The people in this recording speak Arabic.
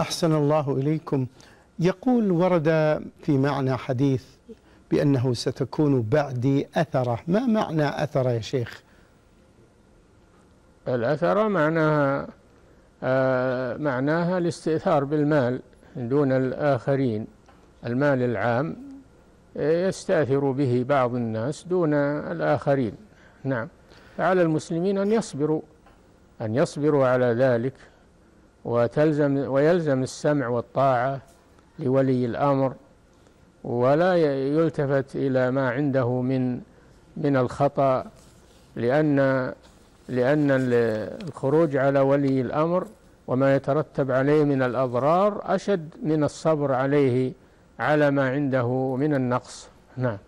أحسن الله إليكم. يقول ورد في معنى حديث بأنه ستكون بعدي أثرة. ما معنى أثرة يا شيخ؟ الأثرة معناها آه معناها الاستئثار بالمال دون الآخرين. المال العام يستأثر به بعض الناس دون الآخرين. نعم. فعلى المسلمين أن يصبروا أن يصبروا على ذلك. وتلزم ويلزم السمع والطاعة لولي الأمر ولا يلتفت إلى ما عنده من من الخطأ لأن لأن الخروج على ولي الأمر وما يترتب عليه من الأضرار أشد من الصبر عليه على ما عنده من النقص. نعم.